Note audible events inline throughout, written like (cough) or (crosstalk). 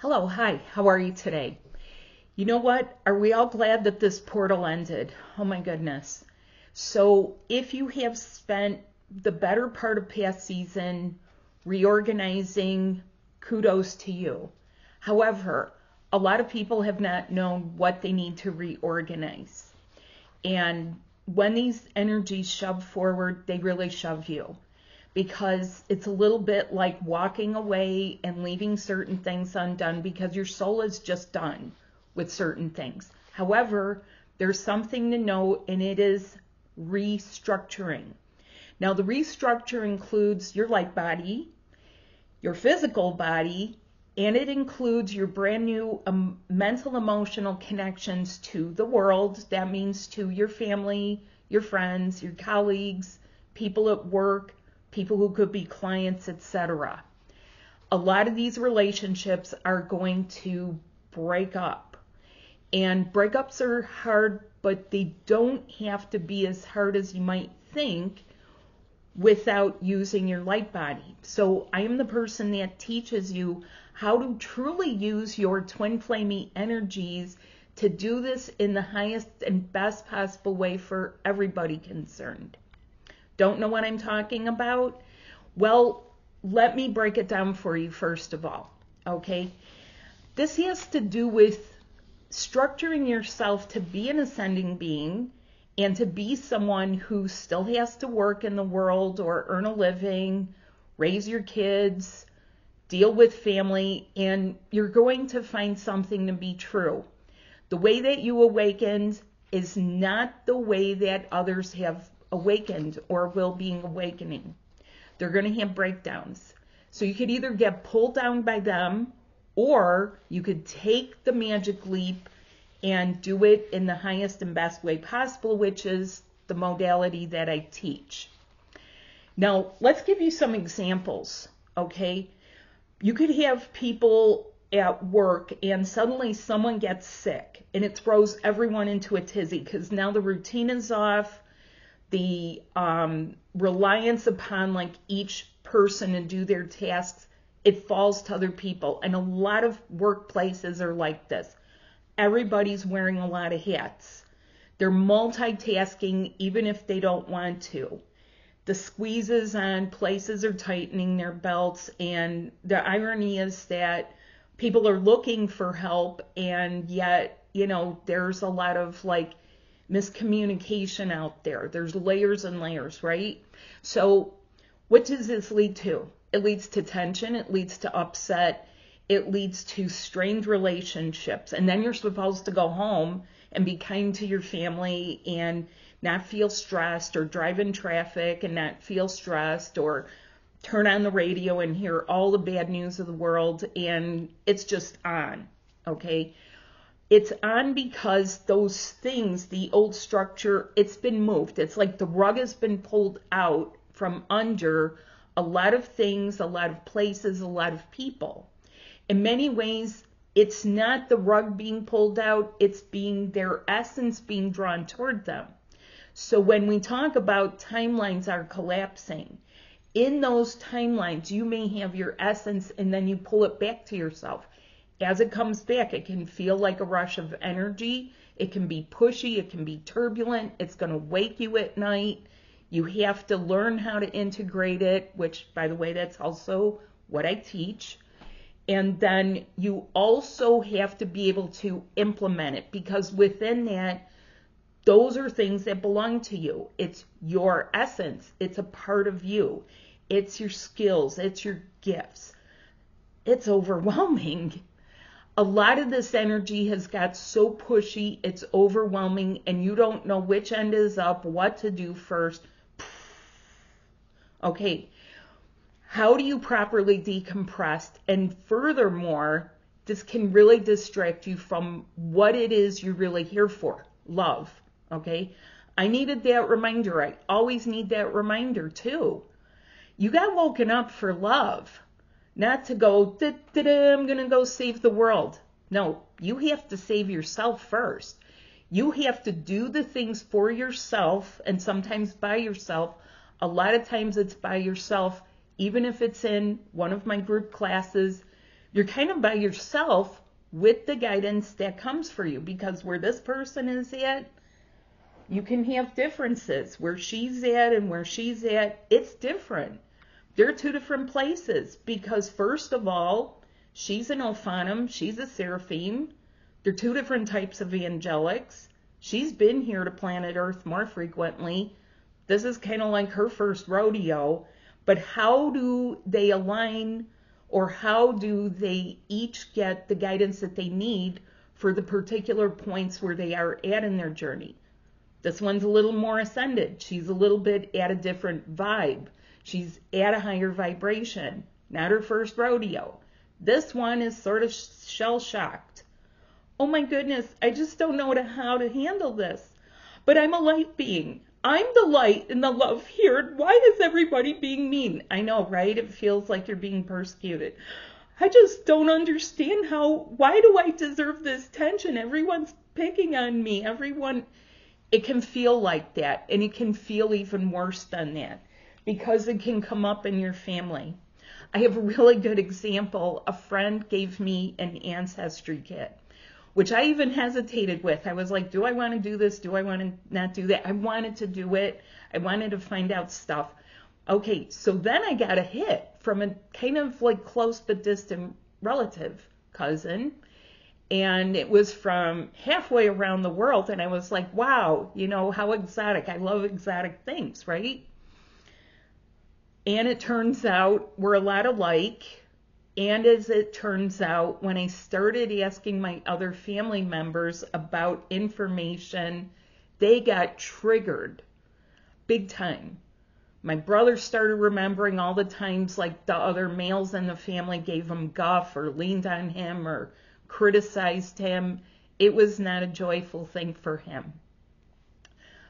Hello, hi, how are you today? You know what? Are we all glad that this portal ended? Oh my goodness. So, if you have spent the better part of past season reorganizing, kudos to you. However, a lot of people have not known what they need to reorganize. And when these energies shove forward, they really shove you because it's a little bit like walking away and leaving certain things undone because your soul is just done with certain things. However, there's something to note, and it is restructuring. Now, the restructure includes your light body, your physical body, and it includes your brand new um, mental emotional connections to the world. That means to your family, your friends, your colleagues, people at work, people who could be clients, etc. A lot of these relationships are going to break up. And breakups are hard, but they don't have to be as hard as you might think without using your light body. So I am the person that teaches you how to truly use your twin flamey energies to do this in the highest and best possible way for everybody concerned. Don't know what I'm talking about? Well, let me break it down for you first of all. Okay? This has to do with structuring yourself to be an ascending being and to be someone who still has to work in the world or earn a living, raise your kids, deal with family, and you're going to find something to be true. The way that you awakened is not the way that others have awakened or will be awakening. They're going to have breakdowns. So you could either get pulled down by them or you could take the magic leap and do it in the highest and best way possible, which is the modality that I teach. Now, let's give you some examples, okay? You could have people at work and suddenly someone gets sick and it throws everyone into a tizzy because now the routine is off the um, reliance upon like each person to do their tasks, it falls to other people. And a lot of workplaces are like this. Everybody's wearing a lot of hats. They're multitasking even if they don't want to. The squeezes on places are tightening their belts, and the irony is that people are looking for help, and yet, you know, there's a lot of like miscommunication out there. There's layers and layers, right? So, what does this lead to? It leads to tension, it leads to upset, it leads to strained relationships. And then you're supposed to go home and be kind to your family and not feel stressed or drive in traffic and not feel stressed or turn on the radio and hear all the bad news of the world and it's just on. Okay. It's on because those things, the old structure, it's been moved. It's like the rug has been pulled out from under a lot of things, a lot of places, a lot of people. In many ways, it's not the rug being pulled out, it's being their essence being drawn toward them. So when we talk about timelines are collapsing, in those timelines, you may have your essence and then you pull it back to yourself as it comes back, it can feel like a rush of energy. It can be pushy. It can be turbulent. It's going to wake you at night. You have to learn how to integrate it, which, by the way, that's also what I teach. And then you also have to be able to implement it because within that, those are things that belong to you. It's your essence, it's a part of you, it's your skills, it's your gifts. It's overwhelming a lot of this energy has got so pushy, it's overwhelming, and you don't know which end is up, what to do first. (sighs) Okay, how do you properly decompress? And furthermore, this can really distract you from what it is you're really here for love. Okay, I needed that reminder. I always need that reminder too. You got woken up for love not to go, I'm going to go save the world. No, you have to save yourself first. You have to do the things for yourself and sometimes by yourself. A lot of times it's by yourself, even if it's in one of my group classes, you're kind of by yourself with the guidance that comes for you because where this person is at, you can have differences. Where she's at and where she's at, it's different. They're two different places because, first of all, she's an Ophanim, she's a Seraphim. They're two different types of angelics. She's been here to planet Earth more frequently. This is kind of like her first rodeo. But how do they align or how do they each get the guidance that they need for the particular points where they are at in their journey? This one's a little more ascended. She's a little bit at a different vibe. She's at a higher vibration. Not her first rodeo. This one is sort of shell shocked. Oh my goodness, I just don't know how to handle this. But I'm a light being. I'm the light and the love here. Why is everybody being mean? I know, right? It feels like you're being persecuted. I just don't understand how, why do I deserve this tension? Everyone's picking on me. Everyone, it can feel like that. And it can feel even worse than that because it can come up in your family. I have a really good example. A friend gave me an ancestry kit which I even hesitated with. I was like, do I want to do this? Do I want to not do that? I wanted to do it. I wanted to find out stuff. Okay, so then I got a hit from a kind of like close but distant relative cousin. And it was from halfway around the world. And I was like, wow, you know, how exotic. I love exotic things, right? And it turns out we're a lot alike and as it turns out, when I started asking my other family members about information, they got triggered big time. My brother started remembering all the times like the other males in the family gave him guff or leaned on him or criticized him. It was not a joyful thing for him.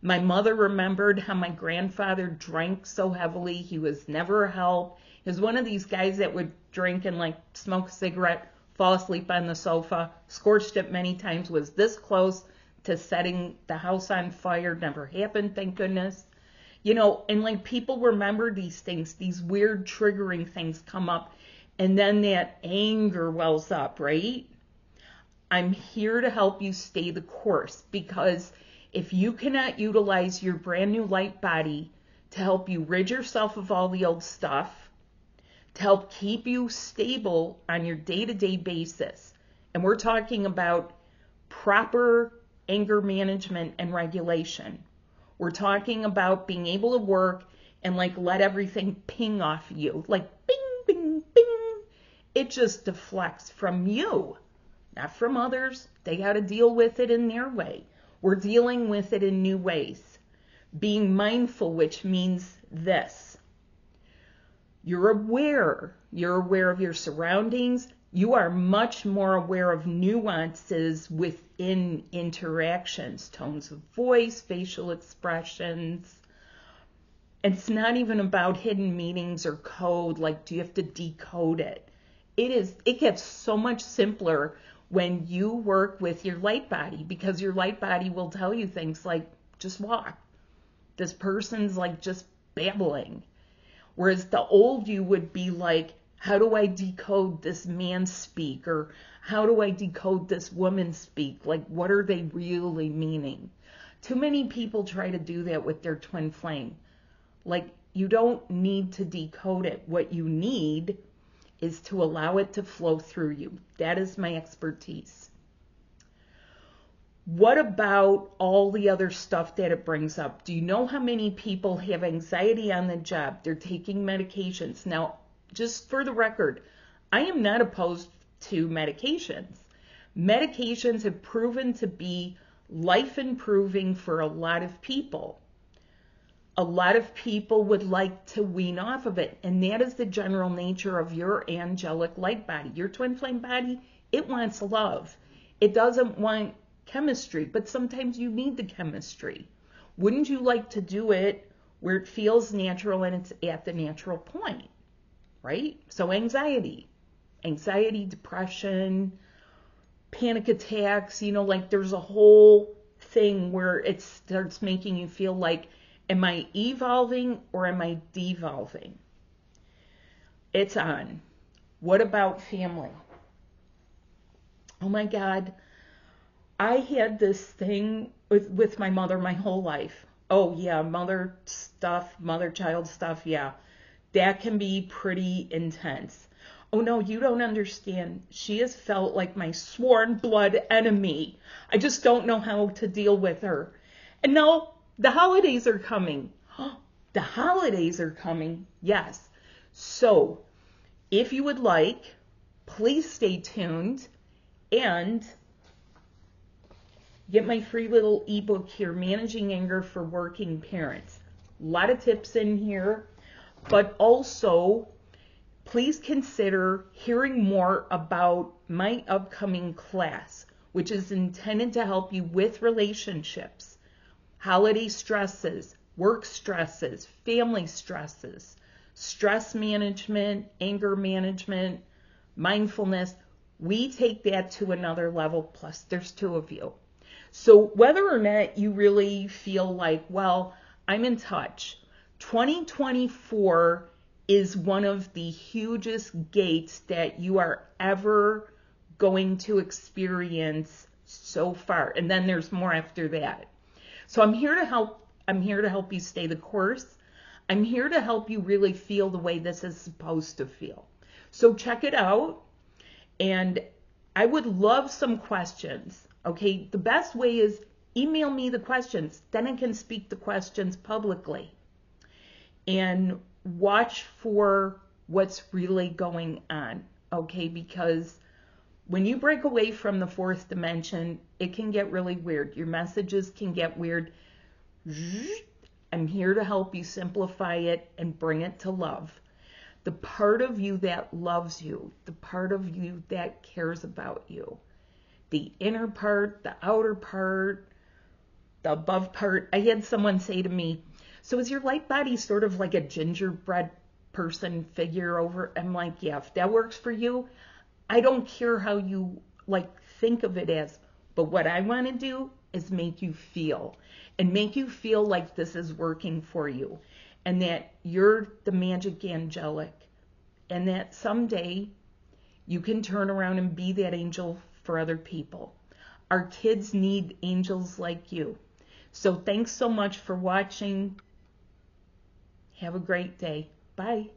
My mother remembered how my grandfather drank so heavily. He was never a help. He was one of these guys that would drink and like smoke a cigarette, fall asleep on the sofa, scorched it many times, was this close to setting the house on fire, never happened, thank goodness. You know, and like people remember these things, these weird triggering things come up, and then that anger wells up, right? I'm here to help you stay the course because if you cannot utilize your brand new light body to help you rid yourself of all the old stuff, to help keep you stable on your day to day basis. And we're talking about proper anger management and regulation. We're talking about being able to work and like let everything ping off you, like bing, bing, bing. It just deflects from you, not from others. They got to deal with it in their way. We're dealing with it in new ways. Being mindful, which means this you're aware. You're aware of your surroundings. You are much more aware of nuances within interactions, tones of voice, facial expressions. It's not even about hidden meanings or code, like do you have to decode it? It is it gets so much simpler when you work with your light body because your light body will tell you things like just walk. This person's like just babbling Whereas the old you would be like, how do I decode this man speak? Or how do I decode this woman speak? Like, what are they really meaning? Too many people try to do that with their twin flame. Like, you don't need to decode it. What you need is to allow it to flow through you. That is my expertise. What about all the other stuff that it brings up? Do you know how many people have anxiety on the job? They're taking medications. Now, just for the record, I am not opposed to medications. Medications have proven to be life improving for a lot of people. A lot of people would like to wean off of it, and that is the general nature of your angelic light body. Your twin flame body, it wants love. It doesn't want chemistry, but sometimes you need the chemistry. Wouldn't you like to do it where it feels natural and it's at the natural point? Right? So, anxiety, anxiety, depression, panic attacks, you know, like there's a whole thing where it starts making you feel like, am I evolving or am I devolving? It's on. What about family? Oh my God. I had this thing with, with my mother my whole life. Oh, yeah, mother stuff, mother child stuff, yeah. That can be pretty intense. Oh no, you don't understand. She has felt like my sworn blood enemy. I just don't know how to deal with her. And now the holidays are coming. (gasps) The holidays are coming. Yes. So, if you would like, please stay tuned and get my free little ebook here, Managing Anger for Working Parents. A lot of tips in here, but also please consider hearing more about my upcoming class, which is intended to help you with relationships, holiday stresses, work stresses, family stresses, stress management, anger management, mindfulness. We take that to another level, plus there's two of you. So whether or not you really feel like, well, I'm in touch, 2024 is one of the hugest gates that you are ever going to experience so far. And then there's more after that. So I'm here to help I'm here to help you stay the course. I'm here to help you really feel the way this is supposed to feel. So check it out. And I would love some questions. Okay, the best way is email me the questions. Then I can speak the questions publicly. And watch for what's really going on, okay? Because when you break away from the fourth dimension, it can get really weird. Your messages can get weird. I'm here to help you simplify it and bring it to love. The part of you that loves you, the part of you that cares about you, the inner part, the outer part, the above part. I had someone say to me, so is your light body sort of like a gingerbread person figure over? I'm like, yeah, if that works for you, I don't care how you like think of it as, but what I want to do is make you feel and make you feel like this is working for you and that you're the magic angelic and that someday you can turn around and be that angel for other people. Our kids need angels like you. So thanks so much for watching. Have a great day. Bye.